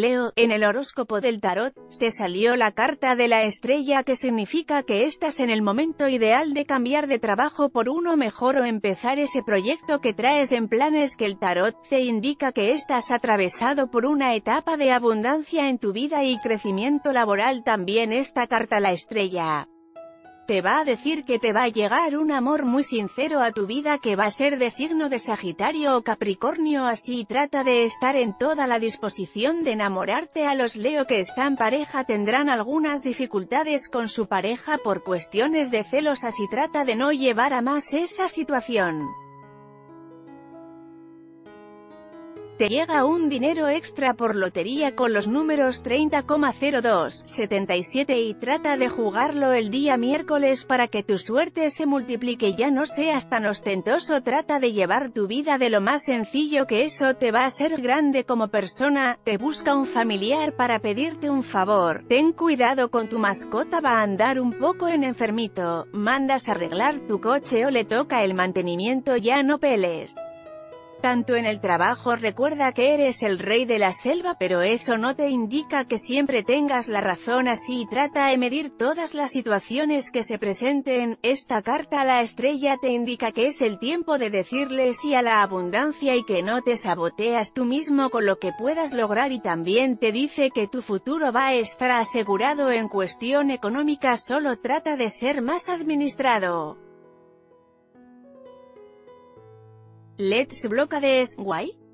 Leo, en el horóscopo del tarot, se salió la carta de la estrella que significa que estás en el momento ideal de cambiar de trabajo por uno mejor o empezar ese proyecto que traes en planes que el tarot, se indica que estás atravesado por una etapa de abundancia en tu vida y crecimiento laboral. También esta carta la estrella te va a decir que te va a llegar un amor muy sincero a tu vida que va a ser de signo de Sagitario o Capricornio así trata de estar en toda la disposición de enamorarte a los Leo que están pareja tendrán algunas dificultades con su pareja por cuestiones de celos así trata de no llevar a más esa situación. Te llega un dinero extra por lotería con los números 30,02, 77 y trata de jugarlo el día miércoles para que tu suerte se multiplique. Ya no seas tan ostentoso trata de llevar tu vida de lo más sencillo que eso te va a ser grande. Como persona, te busca un familiar para pedirte un favor, ten cuidado con tu mascota va a andar un poco en enfermito, mandas arreglar tu coche o le toca el mantenimiento ya no peles. Tanto en el trabajo recuerda que eres el rey de la selva pero eso no te indica que siempre tengas la razón así. Trata de medir todas las situaciones que se presenten, esta carta a la estrella te indica que es el tiempo de decirle sí a la abundancia y que no te saboteas tú mismo con lo que puedas lograr. Y también te dice que tu futuro va a estar asegurado en cuestión económica. Solo trata de ser más administrado. Let's Blockades, guay.